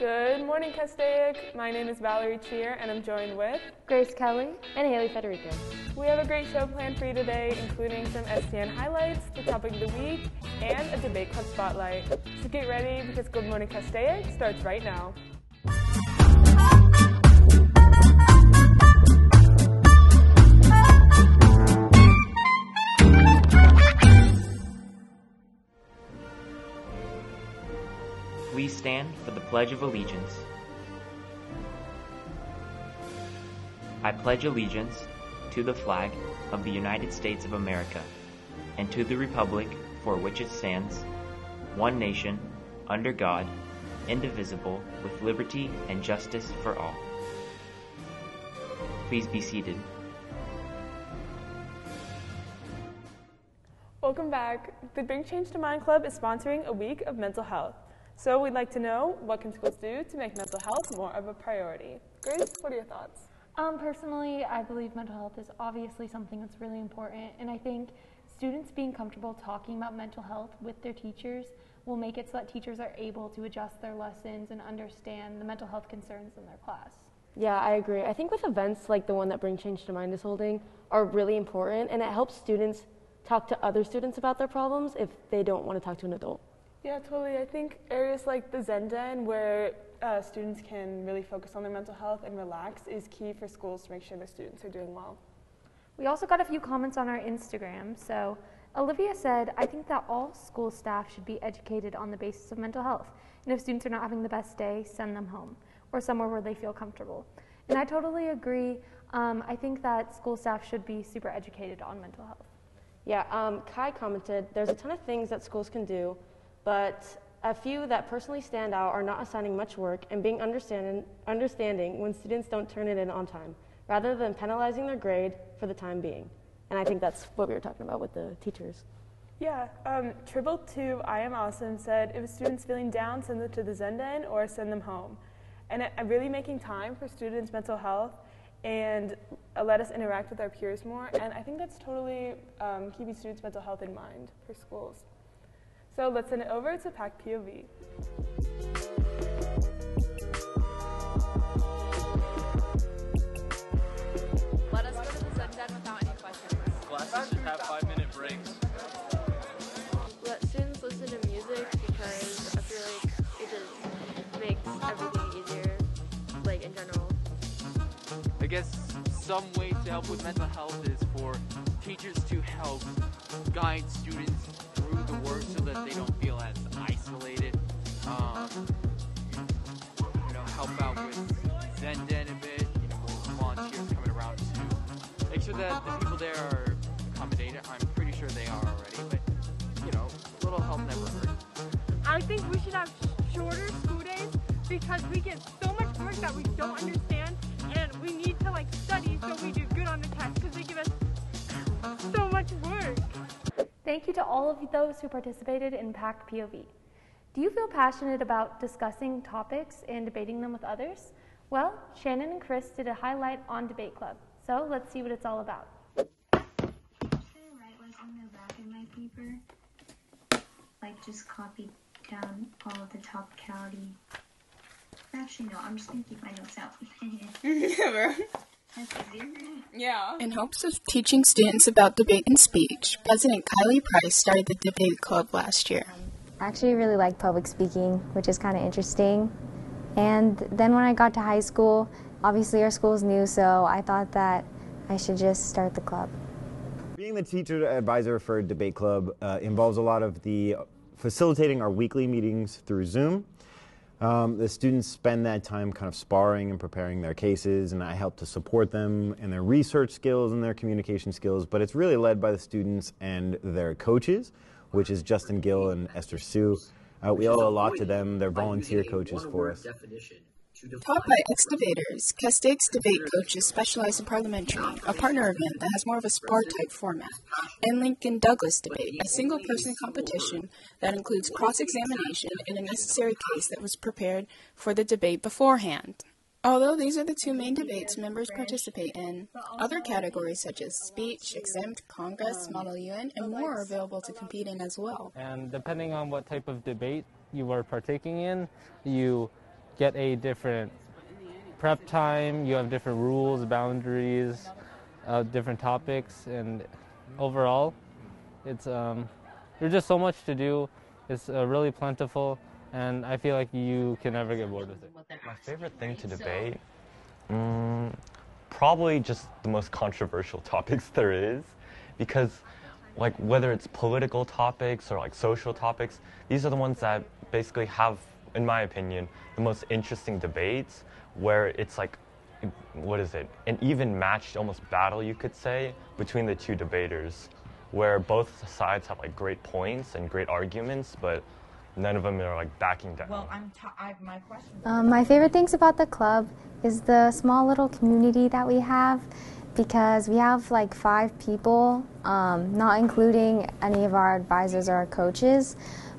Good morning, Castaic. My name is Valerie Cheer, and I'm joined with Grace Kelly and Haley Federico. We have a great show planned for you today, including some STN highlights, the topic of the week, and a debate club spotlight. So get ready because Good Morning Castaic starts right now. Stand for the Pledge of Allegiance. I pledge allegiance to the flag of the United States of America and to the republic for which it stands, one nation, under God, indivisible, with liberty and justice for all. Please be seated. Welcome back. The Bring Change to Mind Club is sponsoring a week of mental health. So we'd like to know what can schools do to make mental health more of a priority. Grace, what are your thoughts? Um, personally, I believe mental health is obviously something that's really important, and I think students being comfortable talking about mental health with their teachers will make it so that teachers are able to adjust their lessons and understand the mental health concerns in their class. Yeah, I agree. I think with events like the one that Bring Change to Mind is holding are really important, and it helps students talk to other students about their problems if they don't want to talk to an adult. Yeah, totally. I think areas like the Zen Den, where uh, students can really focus on their mental health and relax, is key for schools to make sure their students are doing well. We also got a few comments on our Instagram. So, Olivia said, I think that all school staff should be educated on the basis of mental health. And if students are not having the best day, send them home or somewhere where they feel comfortable. And I totally agree. Um, I think that school staff should be super educated on mental health. Yeah, um, Kai commented, there's a ton of things that schools can do, but a few that personally stand out are not assigning much work and being understanding, understanding when students don't turn it in on time, rather than penalizing their grade for the time being. And I think that's what we were talking about with the teachers. Yeah, um, Triple Two, I am awesome said if student's feeling down, send them to the Zen Den or send them home. And really making time for students' mental health and uh, let us interact with our peers more. And I think that's totally um, keeping students' mental health in mind for schools. So let's send it over to PAC POV. Let us go to the Zen Den without any questions. Classes should have five minute breaks. Let students listen to music because I feel like it just makes everything easier, like in general. I guess some way to help with mental health is for teachers to help guide students through the work so that they don't feel as isolated. Um, you know, help out with Zen Den a bit, you know, more volunteers coming around to make sure that the people there are accommodated. I'm pretty sure they are already, but, you know, a little help never hurts. I think we should have shorter school days because we get so much work that we don't understand and we need to like study so we do good on the test because they give us so much work. Thank you to all of those who participated in PAC POV. Do you feel passionate about discussing topics and debating them with others? Well, Shannon and Chris did a highlight on Debate Club, so let's see what it's all about. Should I write what's on the back of my paper? Like just copy down all of the topicality. Actually, no, I'm just gonna keep my notes out. Never. That's easier. Yeah. In hopes of teaching students about debate and speech, President Kylie Price started the Debate Club last year. I actually really like public speaking, which is kind of interesting. And then when I got to high school, obviously our school is new, so I thought that I should just start the club. Being the teacher advisor for Debate Club uh, involves a lot of the facilitating our weekly meetings through Zoom. Um, the students spend that time kind of sparring and preparing their cases, and I help to support them in their research skills and their communication skills. But it's really led by the students and their coaches, which is Justin Gill and Esther Sue. Uh, we owe a lot to them. They're volunteer coaches for us. Taught by ex-debaters, Castaic's debate coaches specialize in parliamentary, a partner event that has more of a spar-type format, and Lincoln Douglas debate, a single-person competition that includes cross-examination in a necessary case that was prepared for the debate beforehand. Although these are the two main debates members participate in, other categories such as speech, extemp, Congress, Model UN, and more are available to compete in as well. And depending on what type of debate you are partaking in, you get a different prep time. You have different rules, boundaries, uh, different topics, and overall, it's um, there's just so much to do. It's uh, really plentiful, and I feel like you can never get bored with it. My favorite thing to debate, mm, probably just the most controversial topics there is, because like whether it's political topics or like social topics, these are the ones that basically have, in my opinion, the most interesting debates where it's like, what is it, an even matched almost battle you could say between the two debaters, where both sides have like great points and great arguments, but none of them are like backing down. Well, I'm t- I have my question. Um, my favorite things about the club is the small little community that we have because we have like five people, um, not including any of our advisors or our coaches.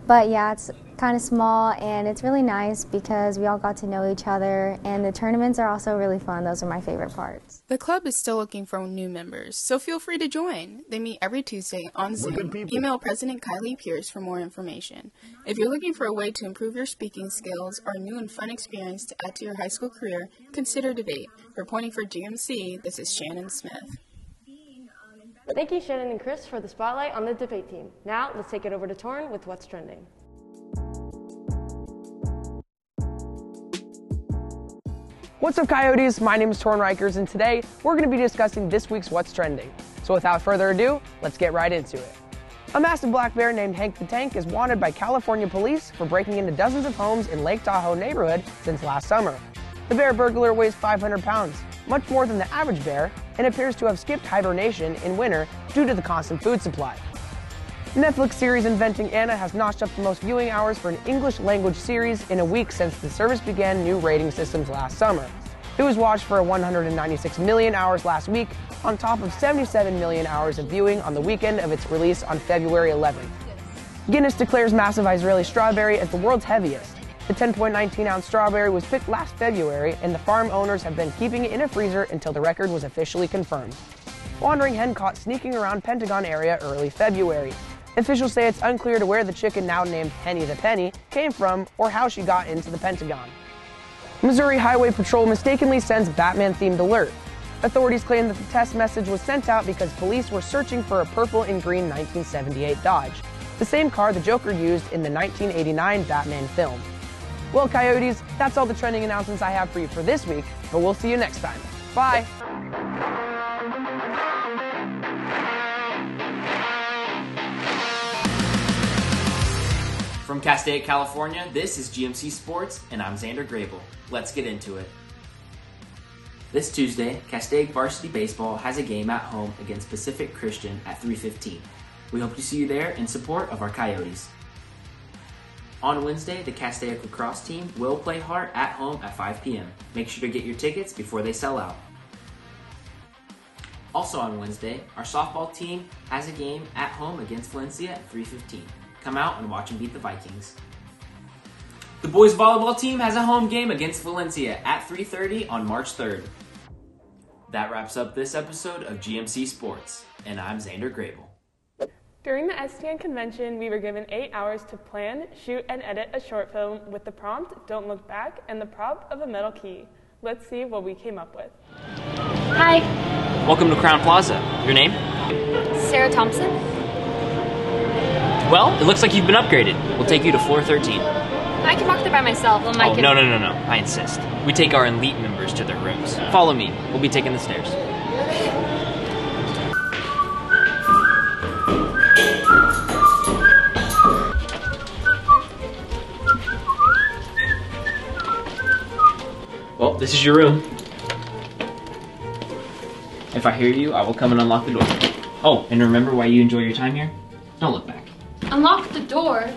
But yeah, it's kind of small and it's really nice because we all got to know each other and the tournaments are also really fun. Those are my favorite parts. The club is still looking for new members, so feel free to join. They meet every Tuesday on Zoom. Email President Kylie Pierce for more information. If you're looking for a way to improve your speaking skills or a new and fun experience to add to your high school career, consider debate. Reporting for GMC, this is Shannon Smith. Thank you, Shannon and Chris, for the spotlight on the debate team. Now, let's take it over to Torn with What's Trending. What's up, Coyotes? My name is Torn Rikers, and today we're going to be discussing this week's What's Trending. So, without further ado, let's get right into it. A massive black bear named Hank the Tank is wanted by California police for breaking into dozens of homes in Lake Tahoe neighborhood since last summer. The bear burglar weighs 500 pounds, much more than the average bear, and appears to have skipped hibernation in winter due to the constant food supply. Netflix series Inventing Anna has notched up the most viewing hours for an English language series in a week since the service began new rating systems last summer. It was watched for 196 million hours last week, on top of 77 million hours of viewing on the weekend of its release on February 11th. Guinness declares massive Israeli strawberry as the world's heaviest. The 10.19 ounce strawberry was picked last February, and the farm owners have been keeping it in a freezer until the record was officially confirmed. Wandering hen caught sneaking around Pentagon area early February. Officials say it's unclear to where the chicken now named Henny the Penny came from or how she got into the Pentagon. Missouri Highway Patrol mistakenly sends Batman themed alert. Authorities claim that the test message was sent out because police were searching for a purple and green 1978 Dodge, the same car the Joker used in the 1989 Batman film. Well, Coyotes, that's all the trending announcements I have for you for this week, but we'll see you next time. Bye! From Castaic, California, this is GMC Sports, and I'm Xander Grable. Let's get into it. This Tuesday, Castaic Varsity Baseball has a game at home against Pacific Christian at 3:15. We hope to see you there in support of our Coyotes. On Wednesday, the Castaic lacrosse team will play Hart at home at 5 p.m. Make sure to get your tickets before they sell out. Also on Wednesday, our softball team has a game at home against Valencia at 3:15. Come out and watch them beat the Vikings. The boys volleyball team has a home game against Valencia at 3:30 on March 3rd. That wraps up this episode of GMC Sports, and I'm Xander Grable. During the STN convention, we were given eight hours to plan, shoot, and edit a short film with the prompt Don't Look Back and the prop of a metal key. Let's see what we came up with. Hi, Welcome to Crown Plaza. Your name? Sarah Thompson. Well, it looks like you've been upgraded. We'll take you to floor 13. I can walk there by myself. Well, Oh, no, no, no, no. I insist. We take our elite members to their rooms. Follow me. We'll be taking the stairs. This is your room. If I hear you, I will come and unlock the door. Oh, and remember why you enjoy your time here? Don't look back. Unlock the door.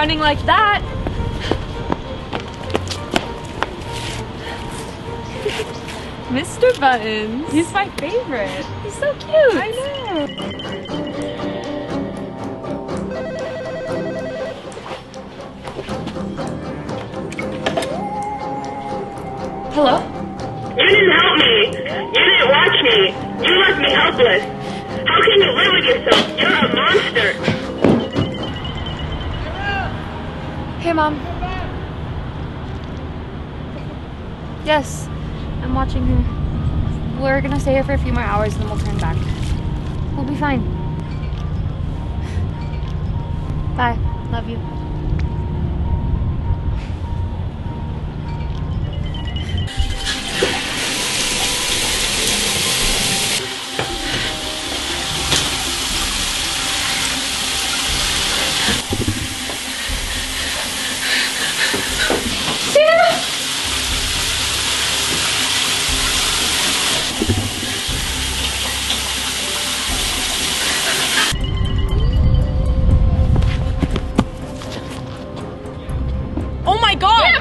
Running like that. Mr. Buttons. He's my favorite. He's so cute. I know. Hello? You didn't help me. You didn't watch me. You left me helpless. How can you live with yourself? You're a monster. Hey, Mom. Yes, I'm watching her. We're gonna stay here for a few more hours and then we'll turn back. We'll be fine. Bye. Love you.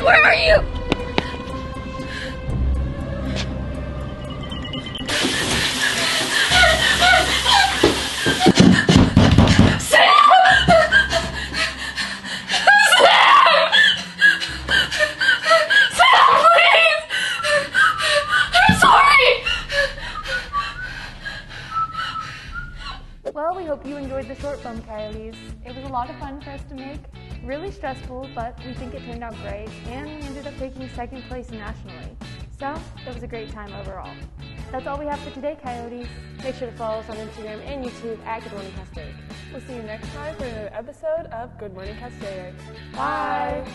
Where are you? Well, we hope you enjoyed the short film, Kylies. It was a lot of fun for us to make. Really stressful, but we think it turned out great, and we ended up taking second place nationally. So, it was a great time overall. That's all we have for today, Coyotes. Make sure to follow us on Instagram and YouTube at Good Morning Castaic. We'll see you next time for another episode of Good Morning Castaic. Bye.